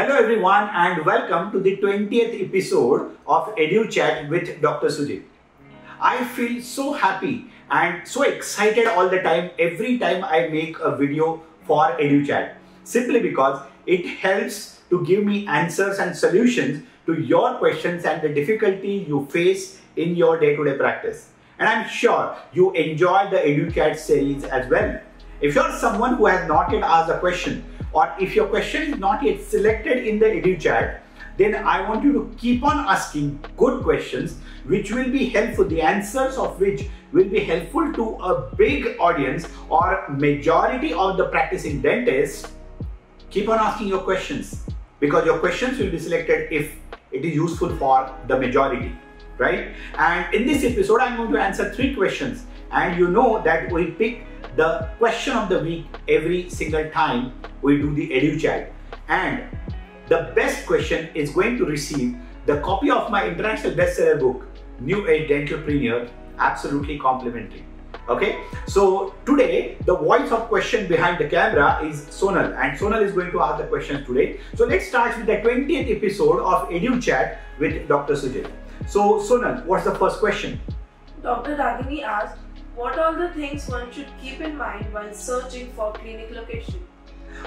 Hello everyone and welcome to the 20th episode of EduChat with Dr. Sujit. I feel so happy and so excited all the time every time I make a video for EduChat simply because it helps to give me answers and solutions to your questions and the difficulty you face in your day-to-day practice. And I'm sure you enjoy the EduChat series as well. If you're someone who has not yet asked a question or if your question is not yet selected in the EduChat, then I want you to keep on asking good questions which will be helpful, the answers of which will be helpful to a big audience or majority of the practicing dentists. Keep on asking your questions because your questions will be selected if it is useful for the majority, right? And in this episode, I'm going to answer three questions and you know that we pick the question of the week every single time we do the EduChat. And the best question is going to receive the copy of my international bestseller book, New Age Dentalpreneur, absolutely complimentary. Okay, so today the voice of question behind the camera is Sonal, and Sonal is going to ask the questions today. So let's start with the 20th episode of EduChat with Dr. Sujit. So Sonal, what's the first question? Dr. Ragini asked, what are the things one should keep in mind while searching for clinic location?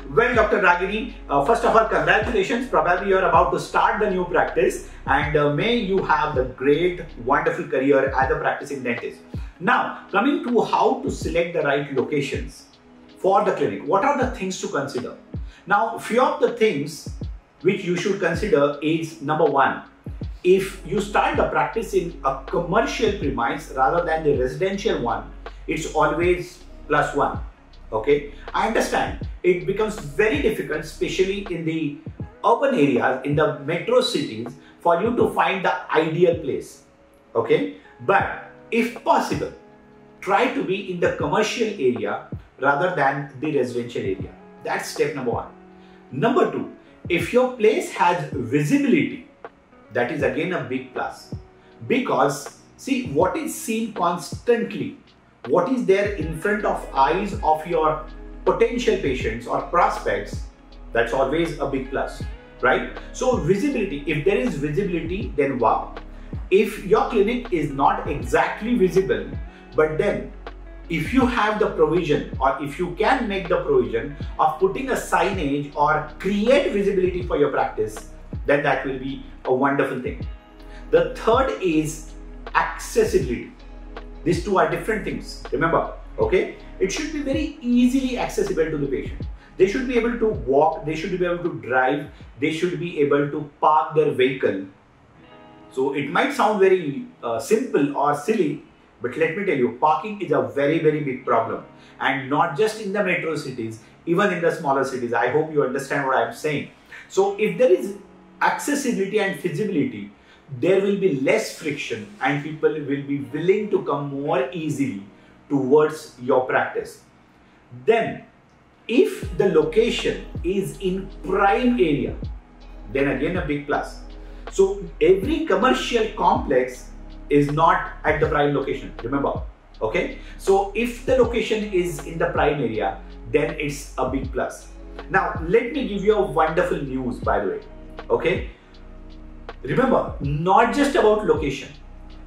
Well, Dr. Ragini, uh, first of all, congratulations. Probably you're about to start the new practice and uh, may you have the great, wonderful career as a practicing dentist. Now, coming to how to select the right locations for the clinic, what are the things to consider? Now, few of the things which you should consider is number one, if you start the practice in a commercial premise rather than the residential one, it's always plus one. Okay, I understand it becomes very difficult, especially in the urban areas, in the metro cities, for you to find the ideal place. Okay, but if possible, try to be in the commercial area rather than the residential area. That's step number one. Number two, if your place has visibility, that is again a big plus. Because see what is seen constantly what is there in front of eyes of your potential patients or prospects that's always a big plus right? So visibility if there is visibility then wow. If your clinic is not exactly visible but then if you have the provision or if you can make the provision of putting a signage or create visibility for your practice then that will be a wonderful thing. The third is accessibility. These two are different things. Remember, okay? It should be very easily accessible to the patient. They should be able to walk, they should be able to drive, they should be able to park their vehicle. So it might sound very uh, simple or silly, but let me tell you, parking is a very, very big problem. And not just in the metro cities, even in the smaller cities. I hope you understand what I'm saying. So if there is accessibility and feasibility, there will be less friction and people will be willing to come more easily towards your practice. Then, if the location is in prime area, then again a big plus. So every commercial complex is not at the prime location, remember. Okay, so if the location is in the prime area, then it's a big plus. Now, let me give you a wonderful news by the way okay? Remember not just about location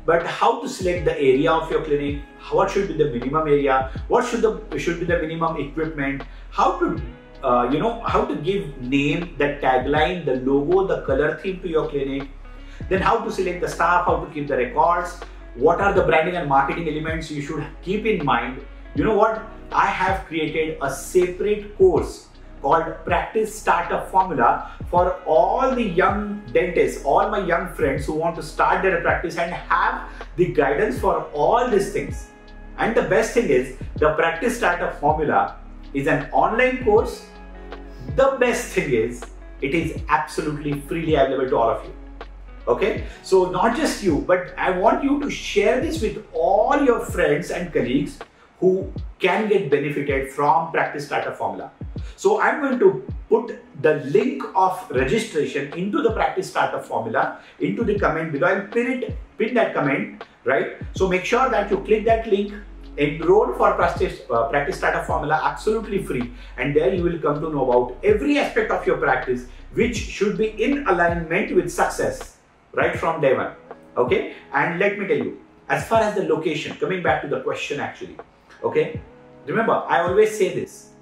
but how to select the area of your clinic what should be the minimum area what should the should be the minimum equipment how to uh, you know how to give name the tagline the logo the color theme to your clinic. Then how to select the staff how to keep the records. What are the branding and marketing elements you should keep in mind? You know what? I have created a separate course called Practice Startup Formula for all the young dentists, all my young friends who want to start their practice and have the guidance for all these things. And the best thing is, the Practice Startup Formula is an online course. The best thing is, it is absolutely freely available to all of you. Okay, so not just you, but I want you to share this with all your friends and colleagues who can get benefited from Practice Startup Formula. So I'm going to put the link of registration into the practice startup formula into the comment below. And pin it, pin that comment, right? So make sure that you click that link, enroll for practice, uh, practice starter formula absolutely free and there you will come to know about every aspect of your practice which should be in alignment with success right from day one okay? And let me tell you as far as the location coming back to the question actually okay? Remember i always say this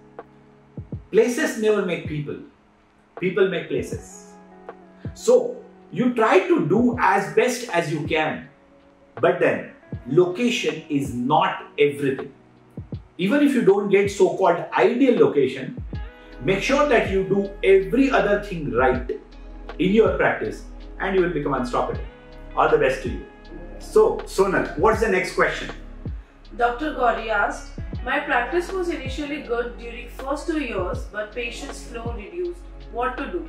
places never make people people make places so you try to do as best as you can but then location is not everything. Even if you don't get so-called ideal location, make sure that you do every other thing right in your practice and you will become unstoppable. All the best to you. So, Sonal, what's the next question? Dr. Gauri asked, my practice was initially good during first two years, but patients flow reduced. What to do?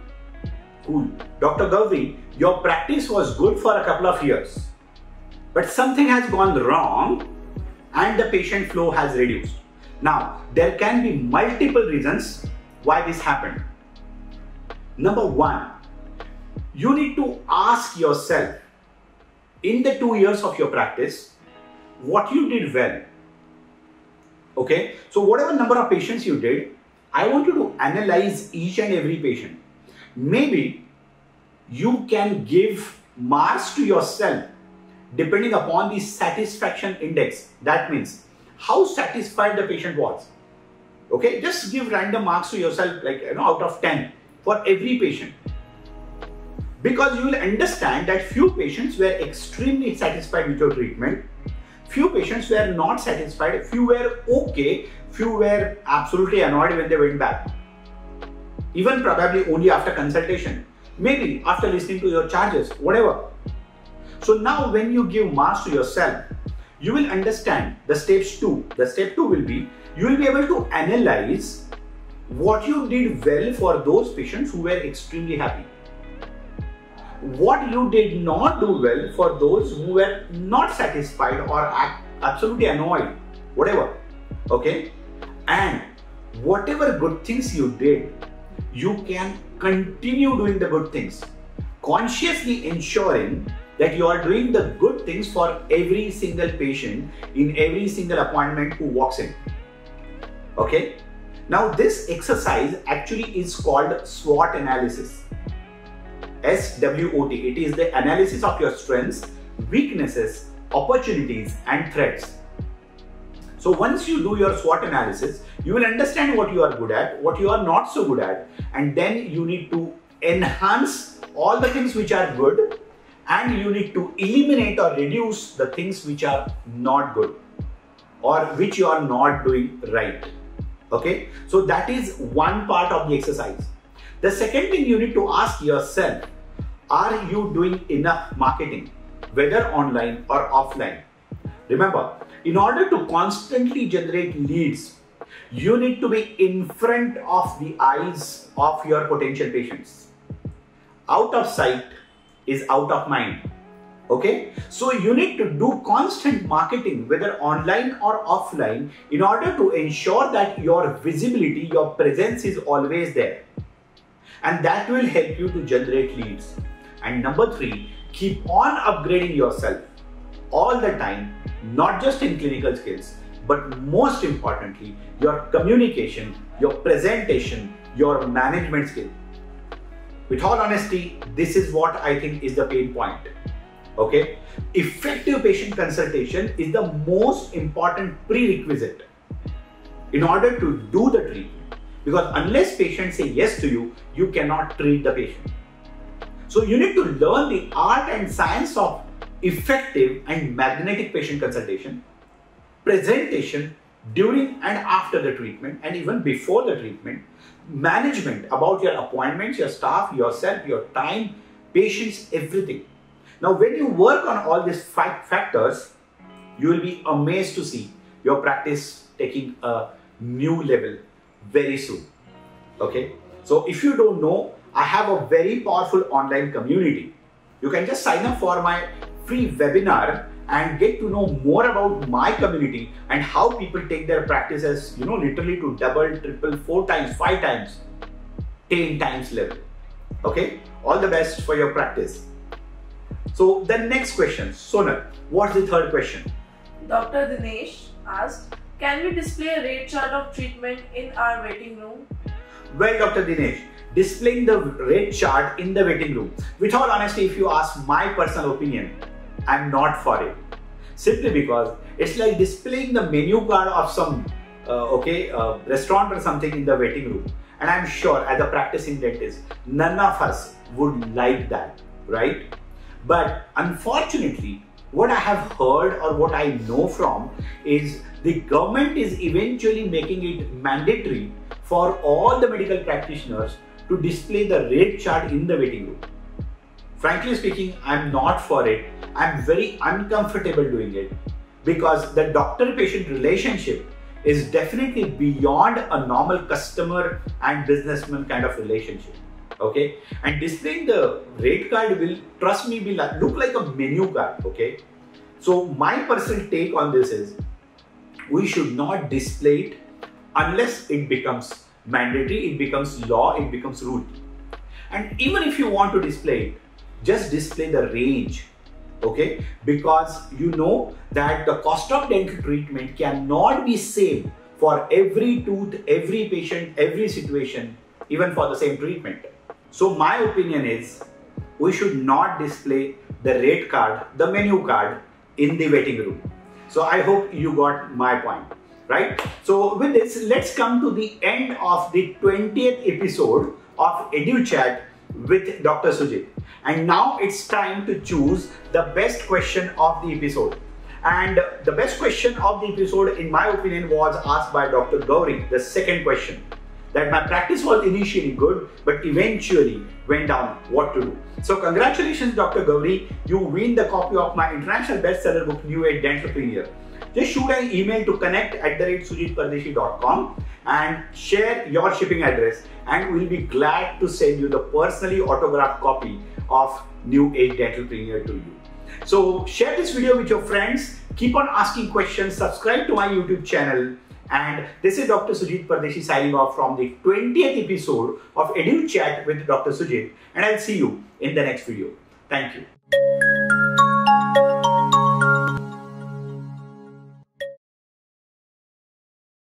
Cool. Dr. Gauri, your practice was good for a couple of years but something has gone wrong and the patient flow has reduced. Now, there can be multiple reasons why this happened. Number one, you need to ask yourself in the two years of your practice what you did well. Okay, so whatever number of patients you did, I want you to analyze each and every patient. Maybe you can give marks to yourself depending upon the satisfaction index. That means how satisfied the patient was. Okay, just give random marks to yourself, like you know, out of 10 for every patient. Because you will understand that few patients were extremely satisfied with your treatment, few patients were not satisfied, few were okay, few were absolutely annoyed when they went back. Even probably only after consultation, maybe after listening to your charges, whatever. So now when you give marks to yourself, you will understand the steps two. The step two will be, you will be able to analyze what you did well for those patients who were extremely happy. What you did not do well for those who were not satisfied or absolutely annoyed, whatever. Okay? And whatever good things you did, you can continue doing the good things, consciously ensuring that you are doing the good things for every single patient in every single appointment who walks in. Okay? Now, this exercise actually is called SWOT analysis. SWOT. It is the analysis of your strengths, weaknesses, opportunities, and threats. So, once you do your SWOT analysis, you will understand what you are good at, what you are not so good at, and then you need to enhance all the things which are good and you need to eliminate or reduce the things which are not good or which you are not doing right. Okay, so that is one part of the exercise. The second thing you need to ask yourself are you doing enough marketing, whether online or offline? Remember, in order to constantly generate leads, you need to be in front of the eyes of your potential patients. Out of sight, is out of mind. Okay, so you need to do constant marketing, whether online or offline, in order to ensure that your visibility, your presence is always there. And that will help you to generate leads. And number three, keep on upgrading yourself all the time, not just in clinical skills, but most importantly, your communication, your presentation, your management skill with all honesty, this is what I think is the pain point. Okay, effective patient consultation is the most important prerequisite in order to do the treatment. Because unless patients say yes to you, you cannot treat the patient. So you need to learn the art and science of effective and magnetic patient consultation, presentation during and after the treatment, and even before the treatment, management about your appointments, your staff, yourself, your time, patients, everything. Now, when you work on all these factors, you will be amazed to see your practice taking a new level very soon. Okay, so if you don't know, I have a very powerful online community. You can just sign up for my free webinar and get to know more about my community and how people take their practices, you know, literally to double, triple, four times, five times, 10 times level. Okay, all the best for your practice. So, the next question, Sonal, what's the third question? Dr. Dinesh asked, can we display a rate chart of treatment in our waiting room? Well, Dr. Dinesh, displaying the red chart in the waiting room. With all honesty, if you ask my personal opinion, I'm not for it. Simply because it's like displaying the menu card of some uh, okay uh, restaurant or something in the waiting room. And I'm sure as a practicing dentist, none of us would like that, right? But unfortunately, what I have heard or what I know from is the government is eventually making it mandatory for all the medical practitioners to display the rate chart in the waiting room. Frankly speaking, I'm not for it. I'm very uncomfortable doing it because the doctor patient relationship is definitely beyond a normal customer and businessman kind of relationship okay and displaying the rate card will trust me will look like a menu card okay so my personal take on this is we should not display it unless it becomes mandatory it becomes law it becomes rule. And even if you want to display it just display the range okay? Because you know that the cost of dental treatment cannot be same for every tooth every patient every situation even for the same treatment. So my opinion is we should not display the rate card, the menu card in the waiting room. So I hope you got my point, right? So with this, let's come to the end of the 20th episode of EduChat with Dr. Sujit. And now it's time to choose the best question of the episode. And the best question of the episode, in my opinion, was asked by Dr. Gauri, the second question that my practice was initially good, but eventually went down what to do. So congratulations, Dr. Gauri. You win the copy of my international bestseller book, New Age Dentalpreneur. Just shoot an email to connect at the rate and share your shipping address and we'll be glad to send you the personally autographed copy of New Age Dentalpreneur to you. So share this video with your friends, keep on asking questions, subscribe to my YouTube channel and this is Dr. Sujit Pardeshi signing off from the 20th episode of Edu Chat with Dr. Sujit. And I'll see you in the next video. Thank you.